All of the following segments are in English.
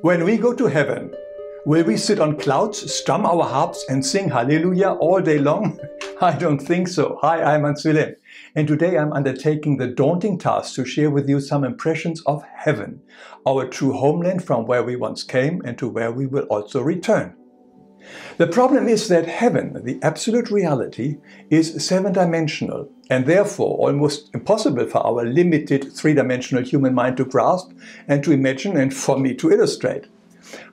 When we go to heaven, will we sit on clouds, strum our harps and sing hallelujah all day long? I don't think so. Hi, I'm Wilhelm. And today I'm undertaking the daunting task to share with you some impressions of heaven, our true homeland from where we once came and to where we will also return. The problem is that heaven, the absolute reality, is seven-dimensional and therefore almost impossible for our limited three-dimensional human mind to grasp and to imagine and for me to illustrate.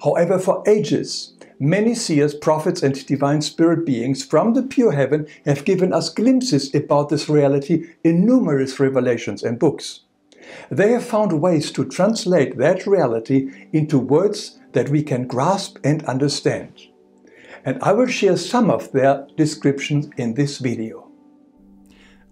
However, for ages, many seers, prophets and divine spirit beings from the pure heaven have given us glimpses about this reality in numerous revelations and books. They have found ways to translate that reality into words that we can grasp and understand and I will share some of their descriptions in this video.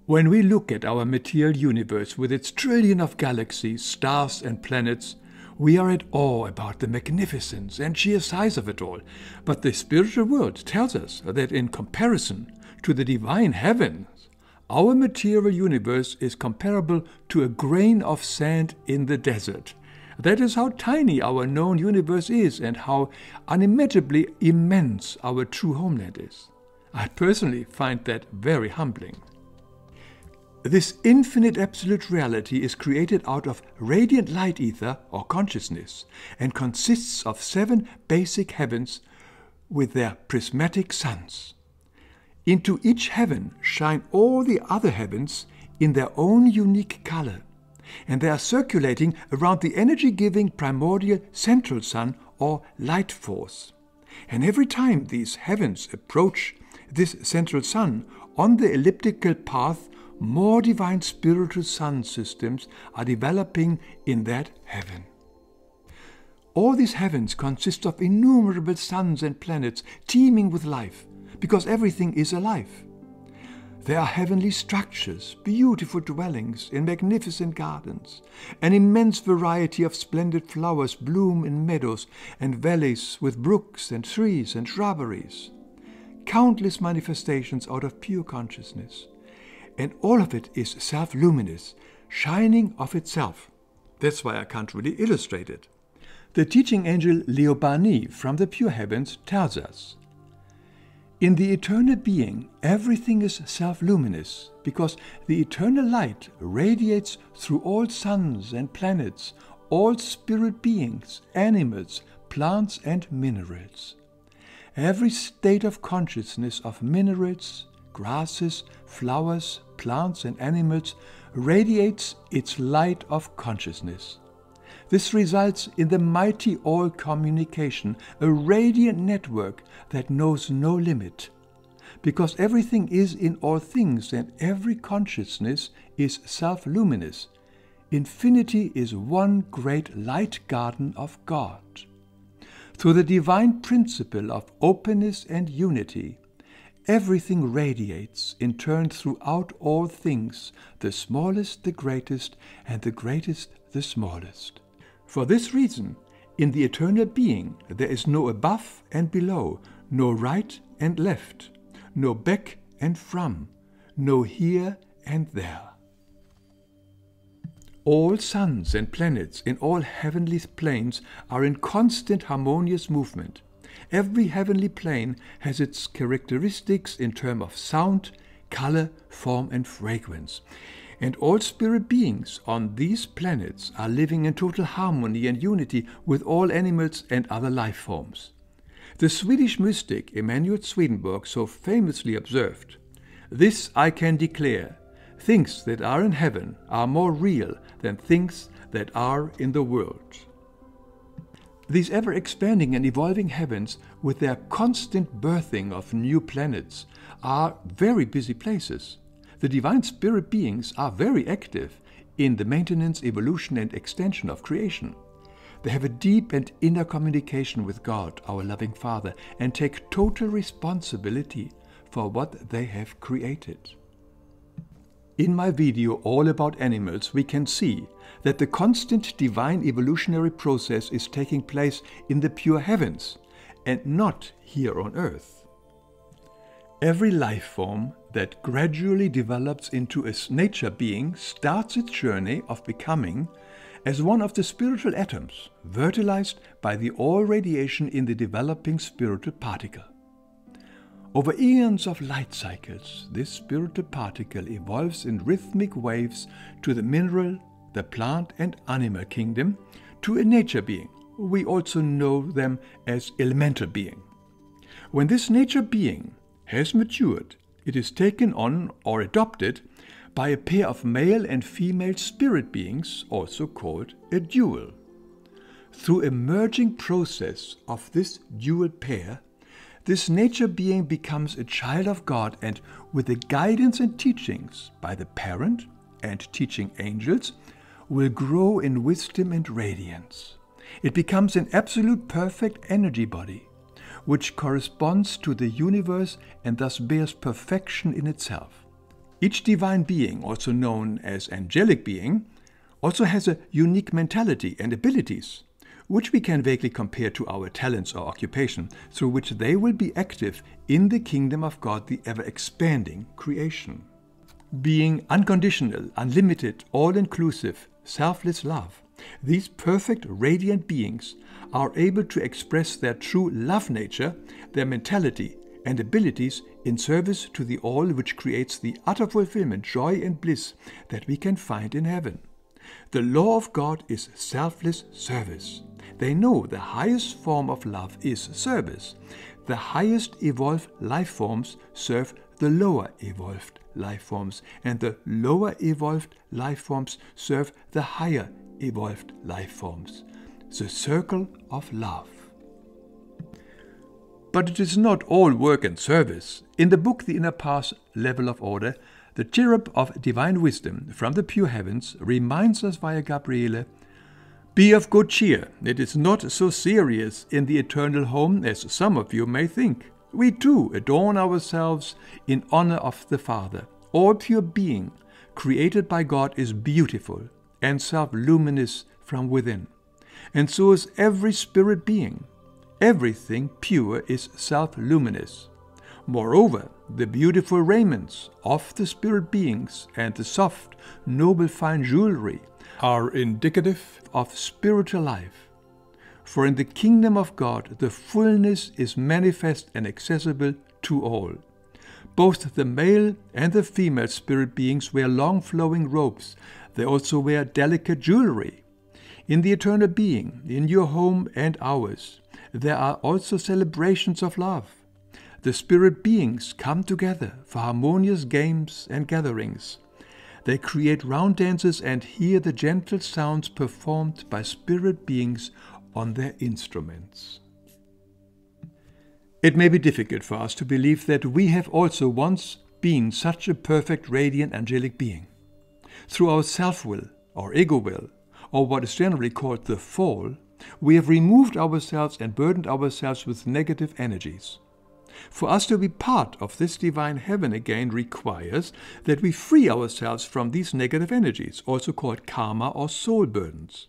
When we look at our material universe with its trillion of galaxies, stars and planets, we are at awe about the magnificence and sheer size of it all. But the spiritual world tells us that in comparison to the divine heavens, our material universe is comparable to a grain of sand in the desert. That is how tiny our known universe is and how unimaginably immense our true homeland is. I personally find that very humbling. This infinite absolute reality is created out of radiant light ether or consciousness and consists of seven basic heavens with their prismatic suns. Into each heaven shine all the other heavens in their own unique color and they are circulating around the energy giving primordial central sun or light force. And every time these heavens approach this central sun on the elliptical path, more divine spiritual sun systems are developing in that heaven. All these heavens consist of innumerable suns and planets teeming with life, because everything is alive. There are heavenly structures, beautiful dwellings in magnificent gardens. An immense variety of splendid flowers bloom in meadows and valleys with brooks and trees and shrubberies. Countless manifestations out of pure consciousness. And all of it is self luminous, shining of itself. That's why I can't really illustrate it. The teaching angel Liobani from the pure heavens tells us in the eternal being, everything is self luminous because the eternal light radiates through all suns and planets, all spirit beings, animals, plants, and minerals. Every state of consciousness of minerals, grasses, flowers, plants, and animals radiates its light of consciousness. This results in the mighty all communication, a radiant network that knows no limit. Because everything is in all things and every consciousness is self luminous, infinity is one great light garden of God. Through the divine principle of openness and unity, everything radiates in turn throughout all things, the smallest the greatest, and the greatest the smallest. For this reason, in the eternal being, there is no above and below, no right and left, no back and from, no here and there. All suns and planets in all heavenly planes are in constant harmonious movement. Every heavenly plane has its characteristics in terms of sound, color, form, and fragrance. And all spirit beings on these planets are living in total harmony and unity with all animals and other life forms. The Swedish mystic Emanuel Swedenborg so famously observed, This I can declare, things that are in heaven are more real than things that are in the world. These ever expanding and evolving heavens, with their constant birthing of new planets, are very busy places the divine spirit beings are very active in the maintenance, evolution, and extension of creation. They have a deep and inner communication with God, our loving Father, and take total responsibility for what they have created. In my video all about animals, we can see that the constant divine evolutionary process is taking place in the pure heavens and not here on earth. Every life form that gradually develops into a nature being starts its journey of becoming as one of the spiritual atoms, fertilized by the all radiation in the developing spiritual particle. Over eons of light cycles, this spiritual particle evolves in rhythmic waves to the mineral, the plant and animal kingdom, to a nature being. We also know them as elemental being. When this nature being has matured, it is taken on or adopted by a pair of male and female spirit beings, also called a dual. Through a merging process of this dual pair, this nature being becomes a child of God and, with the guidance and teachings by the parent and teaching angels, will grow in wisdom and radiance. It becomes an absolute perfect energy body, which corresponds to the universe and thus bears perfection in itself. Each divine being, also known as angelic being, also has a unique mentality and abilities, which we can vaguely compare to our talents or occupation, through which they will be active in the kingdom of God, the ever expanding creation. Being unconditional, unlimited, all inclusive, selfless love, these perfect, radiant beings are able to express their true love nature, their mentality, and abilities in service to the all which creates the utter fulfillment, joy, and bliss that we can find in heaven. The law of God is selfless service. They know the highest form of love is service. The highest evolved life forms serve the lower evolved life forms, and the lower evolved life forms serve the higher evolved life forms. The circle of love. But it is not all work and service. In the book The Inner Path Level of Order, the cherub of divine wisdom from the pure heavens reminds us via Gabriele Be of good cheer. It is not so serious in the eternal home as some of you may think. We too adorn ourselves in honor of the Father. All pure being, created by God, is beautiful and self luminous from within. And so is every spirit being. Everything pure is self luminous. Moreover, the beautiful raiments of the spirit beings and the soft, noble, fine jewelry are indicative of spiritual life. For in the kingdom of God, the fullness is manifest and accessible to all. Both the male and the female spirit beings wear long flowing robes. They also wear delicate jewelry. In the eternal being, in your home and ours, there are also celebrations of love. The spirit beings come together for harmonious games and gatherings. They create round dances and hear the gentle sounds performed by spirit beings on their instruments. It may be difficult for us to believe that we have also once been such a perfect, radiant, angelic being. Through our self will, our ego will, or what is generally called the fall, we have removed ourselves and burdened ourselves with negative energies. For us to be part of this divine heaven again requires that we free ourselves from these negative energies, also called karma or soul burdens.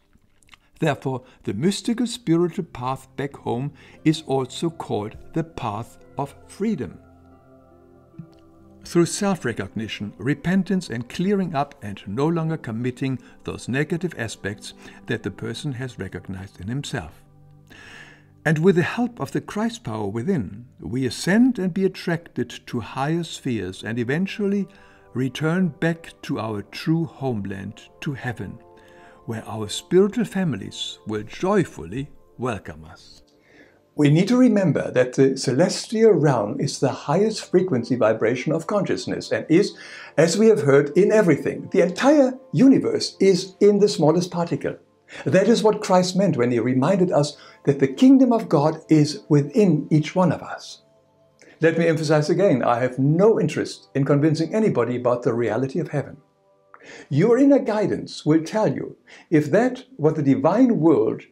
Therefore, the mystical spiritual path back home is also called the path of freedom. Through self recognition, repentance, and clearing up and no longer committing those negative aspects that the person has recognized in himself. And with the help of the Christ power within, we ascend and be attracted to higher spheres and eventually return back to our true homeland, to heaven, where our spiritual families will joyfully welcome us. We need to remember that the celestial realm is the highest frequency vibration of consciousness and is, as we have heard, in everything. The entire universe is in the smallest particle. That is what Christ meant when he reminded us that the kingdom of God is within each one of us. Let me emphasize again, I have no interest in convincing anybody about the reality of heaven. Your inner guidance will tell you if that what the divine world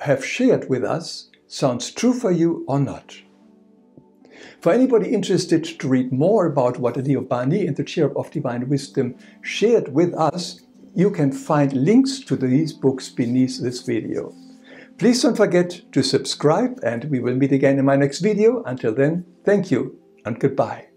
have shared with us sounds true for you or not. For anybody interested to read more about what Liobani and the Cherub of Divine Wisdom shared with us, you can find links to these books beneath this video. Please don't forget to subscribe and we will meet again in my next video. Until then, thank you and goodbye.